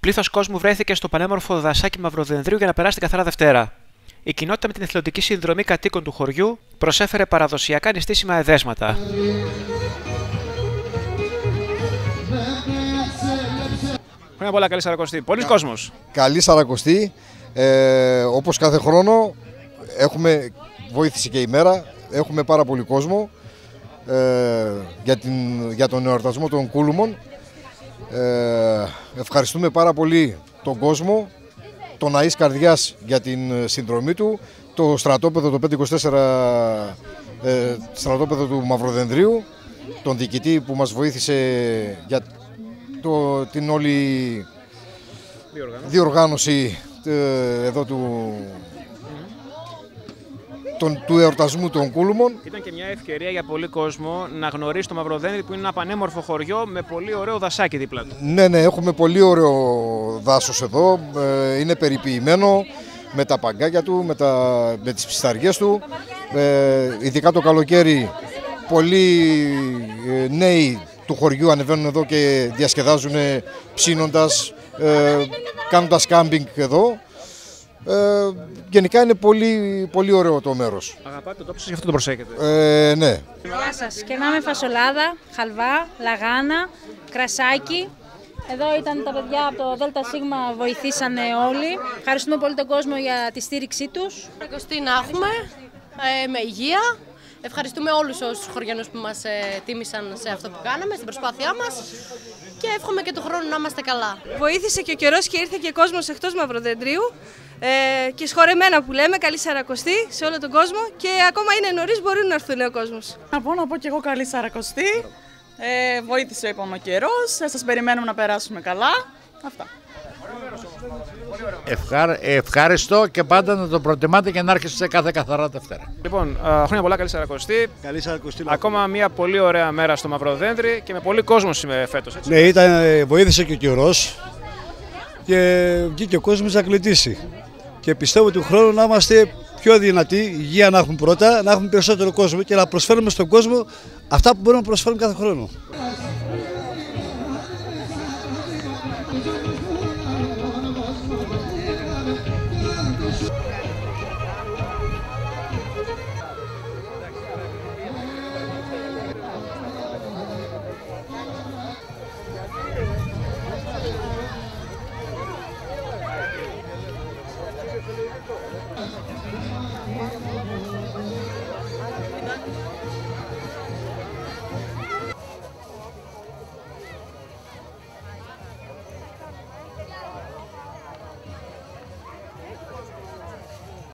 Πλήθος κόσμου βρέθηκε στο πανέμορφο δασάκι Μαυροδενδρίου για να περάσει την καθαρά Δευτέρα. Η κοινότητα με την εθελοντική συνδρομή κατοίκων του χωριού προσέφερε παραδοσιακά νηστίσιμα εδέσματα. Χρόνια πολλά, καλή Σαρακοστή. Πολλοί κόσμος. Καλή Σαρακοστή. Ε, όπως κάθε χρόνο έχουμε βοήθηση και η μέρα. Έχουμε πάρα πολύ κόσμο ε, για, την, για τον εορτασμό των Κούλουμων. Ε, ευχαριστούμε πάρα πολύ τον κόσμο, τον Αΐς Καρδιάς για την συνδρομή του, το στρατόπεδο το 524 ε, στρατόπεδο του Μαυροδενδρίου, τον διοικητή που μας βοήθησε για το, την όλη διοργάνωση ε, εδώ του, τον, του εορτασμού των Κούλουμων. Ήταν και μια ευκαιρία για πολύ κόσμο να γνωρίσει το Μαυροδένδρη που είναι ένα πανέμορφο χωριό με πολύ ωραίο δασάκι δίπλα του. Ναι, ναι, έχουμε πολύ ωραίο δάσος εδώ. Ε, είναι περιποιημένο με τα παγκάκια του, με, τα, με τις ψισταριές του. Ε, ειδικά το καλοκαίρι πολλοί ε, νέοι του χωριού ανεβαίνουν εδώ και διασκεδάζουν ψήνοντας, ε, κάνοντας κάμπινγκ εδώ. Ε, γενικά είναι πολύ, πολύ ωραίο το μέρος. Αγαπάτε το τόπο σας γι' αυτό το προσέχετε. Ε, ναι. Γεια σας. Κερνάμε φασολάδα, χαλβά, λαγάνα, κρασάκι. Εδώ ήταν τα παιδιά από το ΔΣ βοηθήσανε όλοι. Ευχαριστούμε πολύ τον κόσμο για τη στήριξή τους. Ευχαριστώ να έχουμε, ε, με υγεία. Ευχαριστούμε όλους όσους χωριανούς που μας ε, τίμησαν σε αυτό που κάναμε, στην προσπάθειά μας και εύχομαι και του χρόνου να είμαστε καλά. Βοήθησε και ο καιρός και ήρθε και κόσμος εκτός Μαυροδεντρίου ε, και σχορεμένα που λέμε, καλή Σαρακοστή σε όλο τον κόσμο και ακόμα είναι νωρίς, μπορεί να έρθουν ο κόσμος. Να πω να πω και εγώ καλή Σαρακοστή. Ε, βοήθησε είπαμε ο καιρός. Σας περιμένουμε να περάσουμε καλά. Αυτά. Ευχάρ, ευχάριστο και πάντα να το προτιμάτε και να έρχεστε σε κάθε καθαρά Δευτέρα. Λοιπόν, α, χρόνια πολλά, καλή Σαρακοστή. Καλή Σαρακοστή. Ακόμα μια πολύ ωραία μέρα στο Μαυροδένδρη και με πολύ κόσμο σήμερα φέτος. Ναι, ήταν, ε, βοήθησε και ο καιρός και βγήκε ο κόσμος να κλητήσει. Και πιστεύω του χρόνου να είμαστε πιο δυνατοί, υγεία να έχουν πρώτα, να έχουμε περισσότερο κόσμο και να προσφέρουμε στον κόσμο αυτά που μπορούμε να προσφέρουμε κάθε χρόνο.